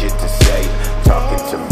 shit to say. Talking to me.